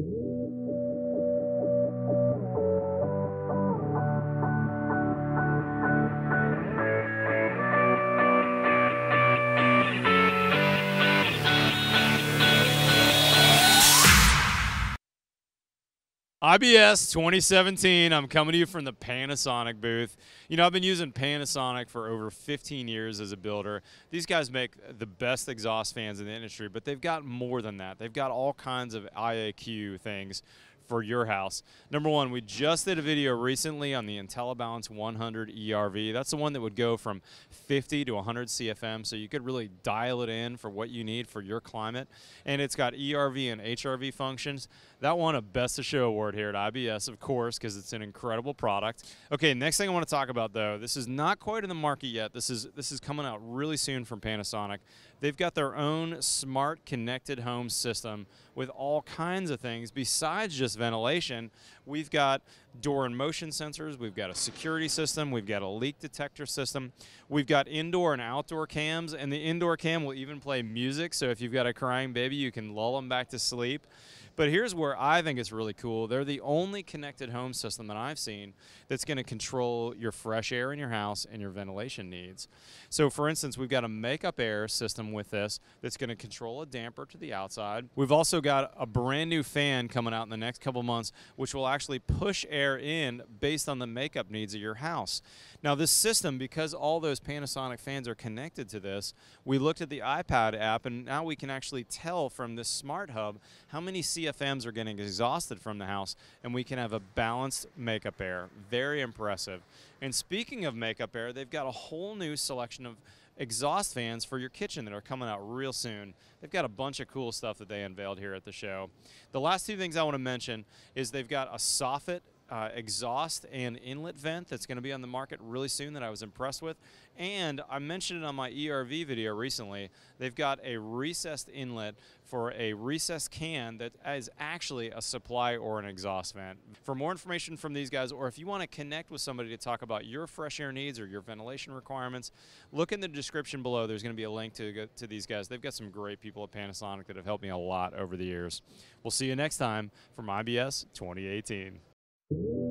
Thank you. IBS 2017. I'm coming to you from the Panasonic booth. You know, I've been using Panasonic for over 15 years as a builder. These guys make the best exhaust fans in the industry, but they've got more than that. They've got all kinds of IAQ things for your house. Number one, we just did a video recently on the IntelliBalance 100 ERV. That's the one that would go from 50 to 100 CFM, so you could really dial it in for what you need for your climate. And it's got ERV and HRV functions. That won a Best of Show award here at IBS, of course, because it's an incredible product. Okay, next thing I want to talk about though, this is not quite in the market yet. This is this is coming out really soon from Panasonic. They've got their own smart connected home system with all kinds of things besides just ventilation. We've got door and motion sensors, we've got a security system, we've got a leak detector system, we've got indoor and outdoor cams, and the indoor cam will even play music. So if you've got a crying baby, you can lull them back to sleep. But here's where I think it's really cool. They're the only connected home system that I've seen that's going to control your fresh air in your house and your ventilation needs. So, for instance, we've got a makeup air system with this that's going to control a damper to the outside. We've also got a brand new fan coming out in the next couple months, which will actually push air in based on the makeup needs of your house. Now, this system, because all those Panasonic fans are connected to this, we looked at the iPad app, and now we can actually tell from this smart hub how many CFMs are getting exhausted from the house, and we can have a balanced makeup air. Very impressive. And speaking of makeup air, they've got a whole new selection of exhaust fans for your kitchen that are coming out real soon. They've got a bunch of cool stuff that they unveiled here at the show. The last two things I want to mention is they've got a soffit uh, exhaust and inlet vent that's going to be on the market really soon that I was impressed with. And I mentioned it on my ERV video recently. They've got a recessed inlet for a recessed can that is actually a supply or an exhaust vent. For more information from these guys, or if you want to connect with somebody to talk about your fresh air needs or your ventilation requirements, look in the description below. There's going to be a link to, to these guys. They've got some great people at Panasonic that have helped me a lot over the years. We'll see you next time from IBS 2018 you